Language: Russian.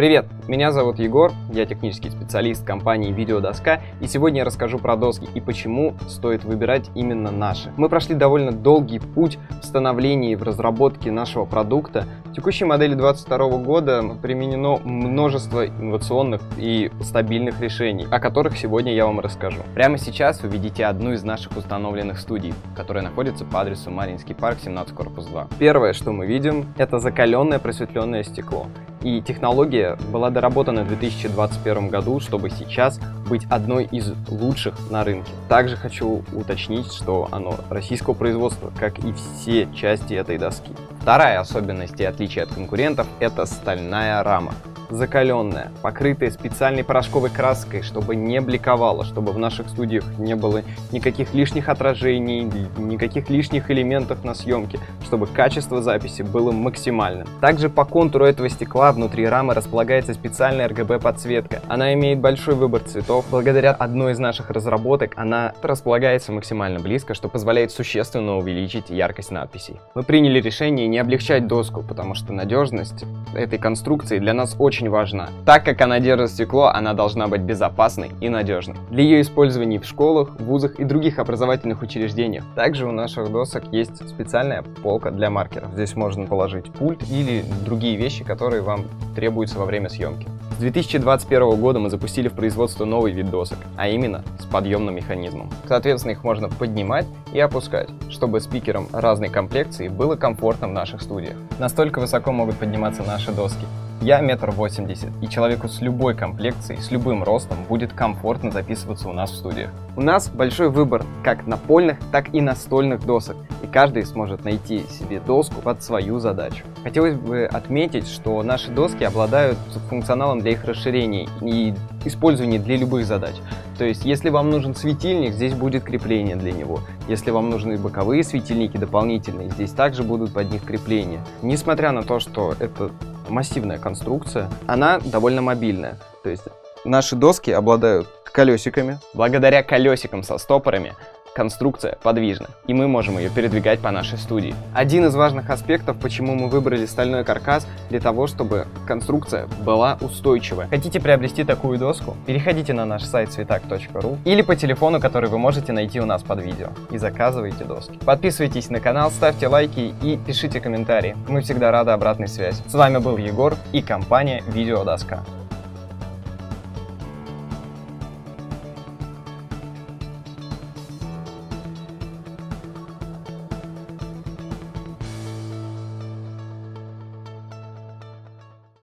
Привет, меня зовут Егор, я технический специалист компании Видеодоска, и сегодня я расскажу про доски и почему стоит выбирать именно наши. Мы прошли довольно долгий путь в становлении и в разработке нашего продукта. В текущей модели 2022 года применено множество инновационных и стабильных решений, о которых сегодня я вам расскажу. Прямо сейчас вы видите одну из наших установленных студий, которая находится по адресу Маринский парк, 17 корпус 2. Первое, что мы видим, это закаленное просветленное стекло. И технология была доработана в 2021 году, чтобы сейчас быть одной из лучших на рынке. Также хочу уточнить, что оно российского производства, как и все части этой доски. Вторая особенность и отличие от конкурентов – это стальная рама закаленная, покрытая специальной порошковой краской, чтобы не бликовало, чтобы в наших студиях не было никаких лишних отражений, никаких лишних элементов на съемке, чтобы качество записи было максимальным. Также по контуру этого стекла внутри рамы располагается специальная RGB подсветка. Она имеет большой выбор цветов. Благодаря одной из наших разработок она располагается максимально близко, что позволяет существенно увеличить яркость надписей. Мы приняли решение не облегчать доску, потому что надежность этой конструкции для нас очень очень важна. Так как она держит стекло, она должна быть безопасной и надежной. Для ее использования в школах, вузах и других образовательных учреждениях. Также у наших досок есть специальная полка для маркеров. Здесь можно положить пульт или другие вещи, которые вам требуются во время съемки. С 2021 года мы запустили в производство новый вид досок, а именно с подъемным механизмом. Соответственно, их можно поднимать и опускать, чтобы спикерам разной комплекции было комфортно в наших студиях. Настолько высоко могут подниматься наши доски, я метр восемьдесят, и человеку с любой комплекцией, с любым ростом будет комфортно записываться у нас в студиях. У нас большой выбор как напольных, так и настольных досок, и каждый сможет найти себе доску под свою задачу. Хотелось бы отметить, что наши доски обладают функционалом для их расширения и использования для любых задач. То есть, если вам нужен светильник, здесь будет крепление для него. Если вам нужны боковые светильники дополнительные, здесь также будут под них крепления. Несмотря на то, что это массивная конструкция, она довольно мобильная. То есть наши доски обладают колесиками. Благодаря колесикам со стопорами конструкция подвижна, и мы можем ее передвигать по нашей студии. Один из важных аспектов, почему мы выбрали стальной каркас, для того, чтобы конструкция была устойчивая. Хотите приобрести такую доску? Переходите на наш сайт цветак.ру или по телефону, который вы можете найти у нас под видео, и заказывайте доски. Подписывайтесь на канал, ставьте лайки и пишите комментарии. Мы всегда рады обратной связи. С вами был Егор и компания Видеодоска.